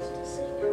used to sing